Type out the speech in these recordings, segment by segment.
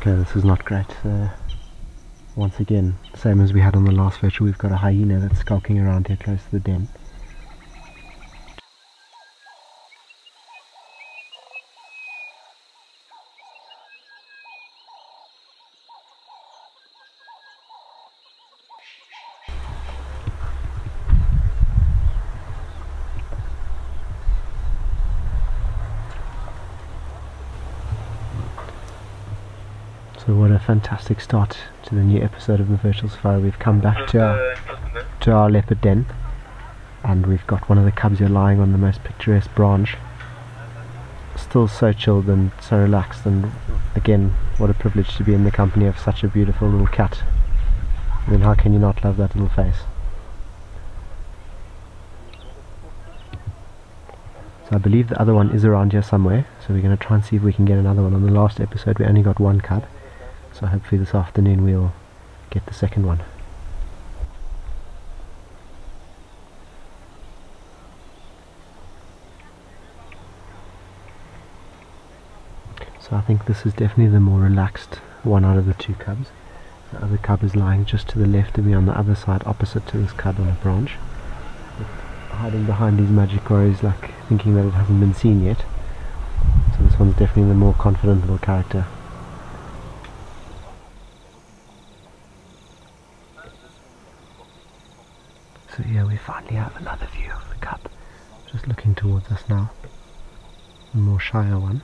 Okay, this is not great. Uh, once again, same as we had on the last virtual, we've got a hyena that's skulking around here close to the den. So what a fantastic start to the new episode of the Virtual Safari. We've come back to our, to our leopard den and we've got one of the cubs here lying on the most picturesque branch. Still so chilled and so relaxed and again what a privilege to be in the company of such a beautiful little cat. I mean how can you not love that little face? So I believe the other one is around here somewhere so we're going to try and see if we can get another one. On the last episode we only got one cub so hopefully this afternoon we'll get the second one. So I think this is definitely the more relaxed one out of the two cubs. The other cub is lying just to the left of me on the other side opposite to this cub on a branch. Hiding behind these magic guarris like thinking that it hasn't been seen yet. So this one's definitely the more confident little character. So yeah, we finally have another view of the cup. just looking towards us now. A more shyer one.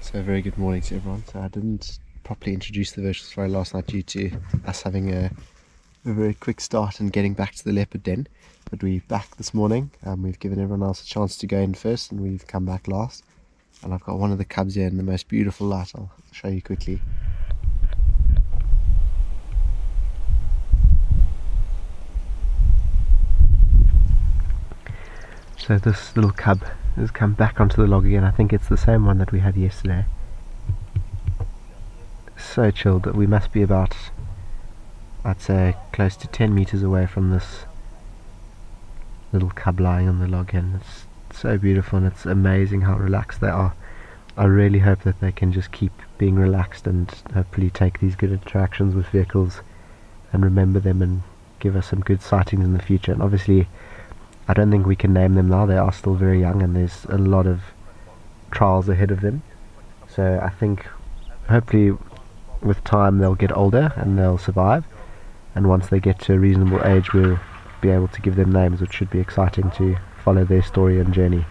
So very good morning to everyone. So I didn't properly introduce the virtual safari last night due to us having a, a very quick start and getting back to the leopard den. But we're back this morning. Um, we've given everyone else a chance to go in first and we've come back last. And I've got one of the cubs here in the most beautiful light. I'll show you quickly. So this little cub has come back onto the log again. I think it's the same one that we had yesterday. So chilled that we must be about, I'd say, close to 10 meters away from this little cub lying on the log and it's so beautiful and it's amazing how relaxed they are. I really hope that they can just keep being relaxed and hopefully take these good interactions with vehicles and remember them and give us some good sightings in the future. And obviously, I don't think we can name them now. They are still very young and there's a lot of trials ahead of them. So I think hopefully with time they'll get older and they'll survive. And once they get to a reasonable age, we'll be able to give them names, which should be exciting to follow their story and journey.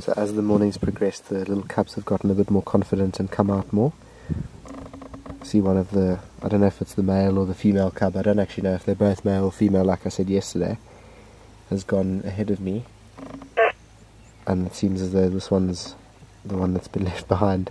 So as the mornings progress, the little cubs have gotten a bit more confident and come out more. See one of the, I don't know if it's the male or the female cub, I don't actually know if they're both male or female, like I said yesterday, has gone ahead of me. And it seems as though this one's the one that's been left behind.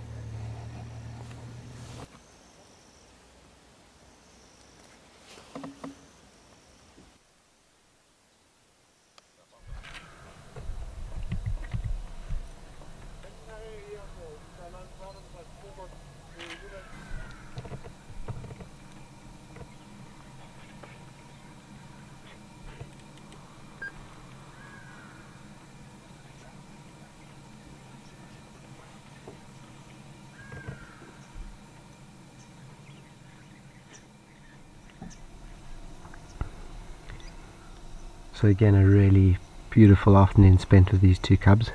So again a really beautiful afternoon spent with these two cubs.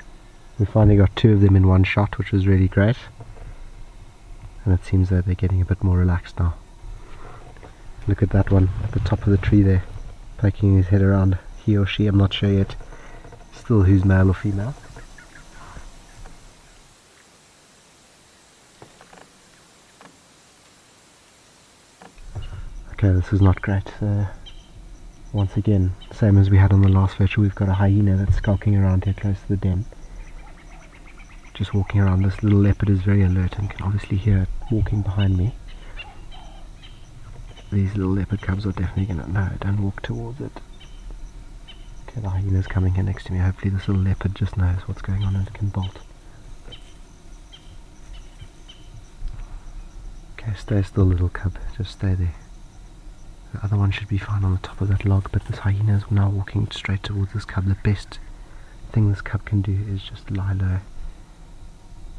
We finally got two of them in one shot which was really great. And it seems that they're getting a bit more relaxed now. Look at that one at the top of the tree there, poking his head around. He or she, I'm not sure yet. Still who's male or female. Okay, this is not great. Uh, once again, same as we had on the last virtual, we've got a hyena that's skulking around here close to the den. Just walking around, this little leopard is very alert and can obviously hear it walking behind me. These little leopard cubs are definitely going to, no, don't walk towards it. Okay, the hyena's coming here next to me, hopefully this little leopard just knows what's going on and can bolt. Okay, stay still, little cub. Just stay there. The other one should be fine on the top of that log, but this hyena is now walking straight towards this cub. The best thing this cub can do is just lie low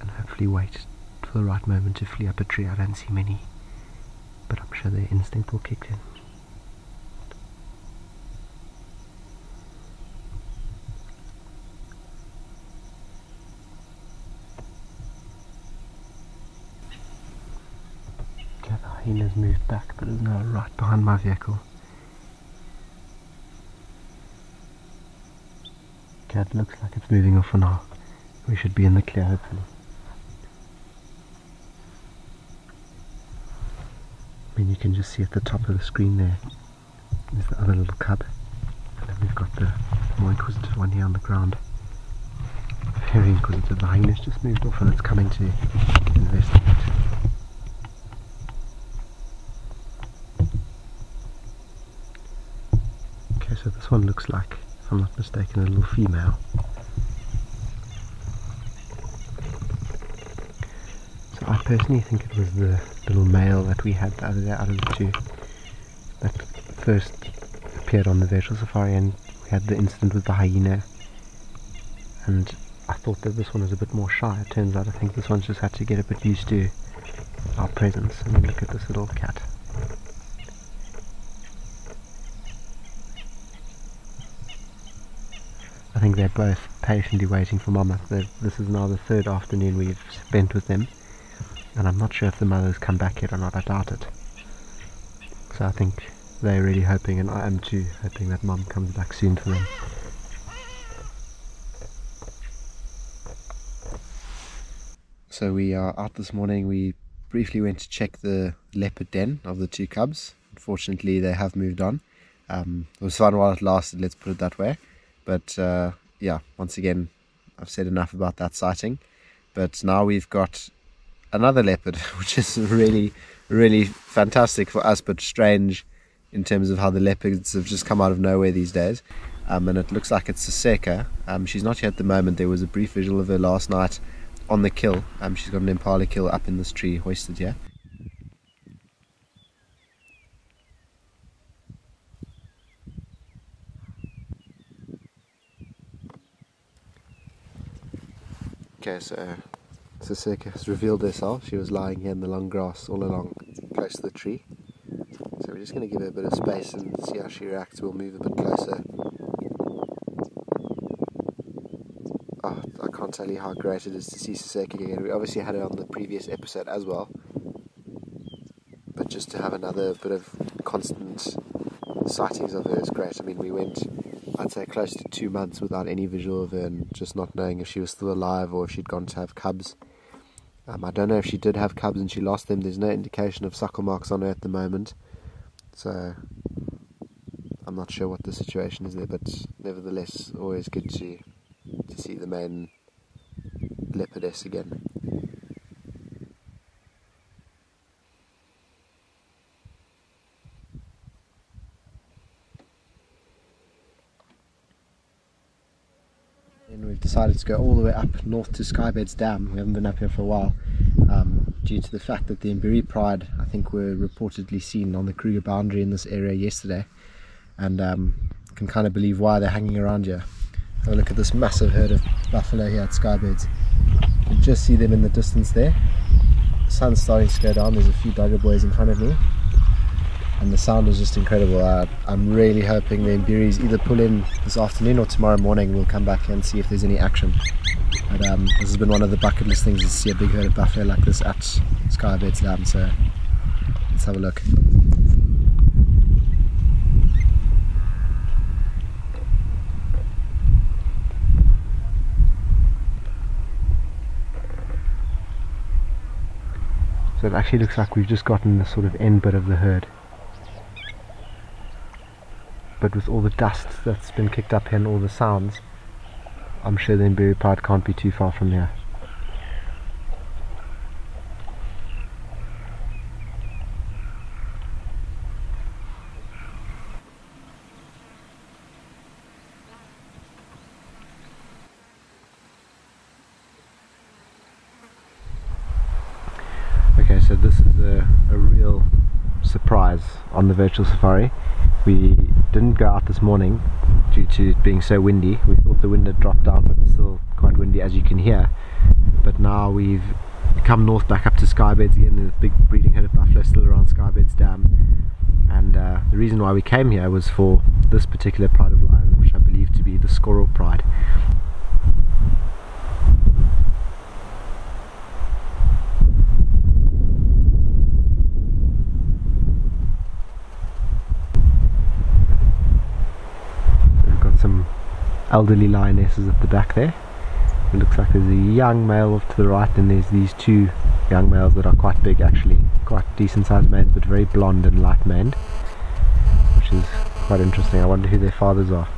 and hopefully wait for the right moment to flee up a tree. I don't see many, but I'm sure their instinct will kick in. The hyena's moved back, but is now right behind my vehicle. Okay, it looks like it's moving off for now. We should be in the clear, hopefully. I mean, you can just see at the top of the screen there is the other little cub. And then we've got the more inquisitive one here on the ground. Very inquisitive. The hyena's just moved off and it's coming to investigate. Okay, so this one looks like, if I'm not mistaken, a little female. So I personally think it was the little male that we had the other day out of the two that first appeared on the virtual safari and we had the incident with the hyena and I thought that this one was a bit more shy. It turns out I think this one's just had to get a bit used to our presence. I mean look at this little cat. I think they're both patiently waiting for Mama. They're, this is now the third afternoon we've spent with them, and I'm not sure if the mother's come back yet or not. I doubt it. So I think they're really hoping, and I am too, hoping that Mum comes back soon for them. So we are out this morning. We briefly went to check the leopard den of the two cubs. Unfortunately, they have moved on. Um, it was fun while it lasted, let's put it that way. But uh, yeah, once again, I've said enough about that sighting. But now we've got another leopard, which is really, really fantastic for us, but strange in terms of how the leopards have just come out of nowhere these days. Um, and it looks like it's Siseka. Um, she's not here at the moment. There was a brief visual of her last night on the kill. Um, she's got an impala kill up in this tree hoisted here. Okay, so Siseka has revealed herself. She was lying here in the long grass all along, close to the tree. So we're just going to give her a bit of space and see how she reacts. We'll move a bit closer. Oh, I can't tell you how great it is to see Siseka again. We obviously had her on the previous episode as well. But just to have another bit of constant sightings of her is great. I mean, we went I'd say close to two months without any visual of her and just not knowing if she was still alive or if she'd gone to have cubs. Um, I don't know if she did have cubs and she lost them. There's no indication of suckle marks on her at the moment. So I'm not sure what the situation is there, but nevertheless, always good to to see the main leopardess again. and we've decided to go all the way up north to Skybeds Dam. We haven't been up here for a while um, due to the fact that the Mbiri Pride, I think, were reportedly seen on the Kruger boundary in this area yesterday, and um, can kind of believe why they're hanging around here. Have a look at this massive herd of buffalo here at Skybeds. You can just see them in the distance there. The sun's starting to go down. There's a few dagga boys in front of me and the sound was just incredible. Uh, I'm really hoping the Mbiris either pull in this afternoon or tomorrow morning. We'll come back and see if there's any action. But um, this has been one of the bucket list things to see a big herd of buffalo like this at Skybeds Dam. So let's have a look. So it actually looks like we've just gotten the sort of end bit of the herd but with all the dust that's been kicked up here and all the sounds, I'm sure the Mbiri Pride can't be too far from here. Okay, so this is a, a surprise on the virtual safari. We didn't go out this morning due to it being so windy. We thought the wind had dropped down, but it's still quite windy as you can hear. But now we've come north back up to Skybeds again. A big breeding herd of buffalo still around Skybeds Dam. And uh, the reason why we came here was for this particular pride of lion, which I believe to be the Skorro Pride. some elderly lionesses at the back there. It looks like there's a young male off to the right and there's these two young males that are quite big actually, quite decent sized males but very blonde and light maned which is quite interesting. I wonder who their fathers are.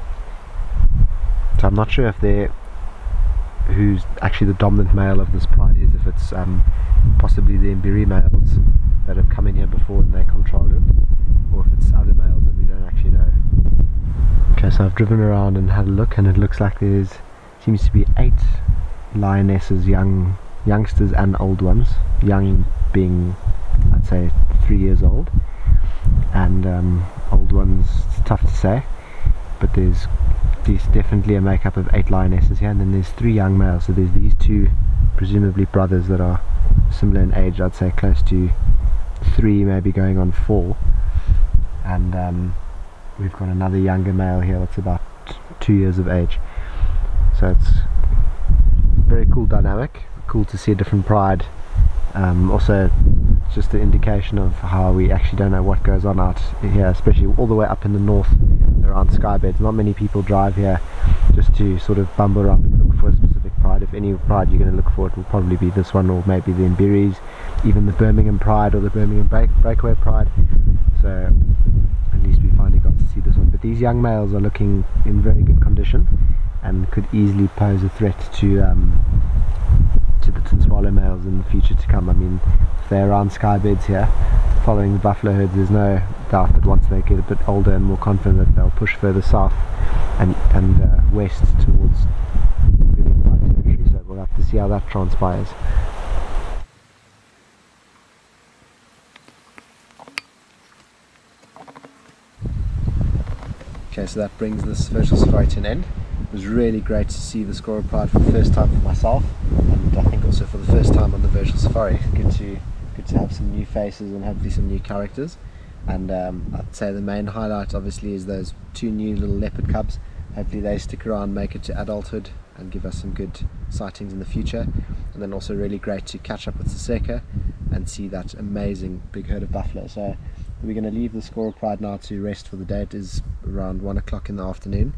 So I'm not sure if they're who's actually the dominant male of this pride is, if it's um, possibly the Mbiri males that have come in here before and they control it, or if it's other males that we don't so I've driven around and had a look, and it looks like there's seems to be eight lionesses, young youngsters and old ones. Young being, I'd say, three years old, and um, old ones. It's tough to say, but there's there's definitely a makeup of eight lionesses here, and then there's three young males. So there's these two, presumably brothers that are similar in age. I'd say close to three, maybe going on four, and um, we've got another younger male here that's about two years of age. So it's very cool dynamic cool to see a different pride. Um, also just an indication of how we actually don't know what goes on out here especially all the way up in the north around Skybeds. Not many people drive here just to sort of bumble around and look for a specific pride. If any pride you're going to look for it will probably be this one or maybe the Mbiris even the Birmingham Pride or the Birmingham Break Breakaway Pride. So at least we finally got to see this one but these young males are looking in very good condition and could easily pose a threat to um, to the swallow males in the future to come. I mean if they're around sky beds here following the buffalo herds there's no doubt that once they get a bit older and more confident that they'll push further south and, and uh, west towards white territory. So we'll have to see how that transpires Okay, so that brings this virtual safari to an end. It was really great to see the Skorro Pride for the first time for myself, and I think also for the first time on the virtual safari. Good to good to have some new faces and hopefully some new characters. And um, I'd say the main highlight, obviously, is those two new little leopard cubs. Hopefully, they stick around, make it to adulthood, and give us some good sightings in the future. And then also really great to catch up with Siseka and see that amazing big herd of buffalo. So we're going to leave the Skorro Pride now to rest for the day. It is around one o'clock in the afternoon,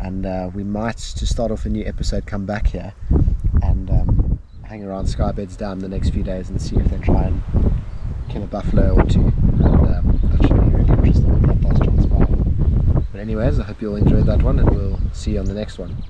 and uh, we might, to start off a new episode, come back here and um, hang around Skybeds Dam the next few days and see if they try and kill a buffalo or two. And, um, that should be really interesting if that does transpire. But anyways, I hope you all enjoyed that one, and we'll see you on the next one.